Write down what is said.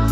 啊。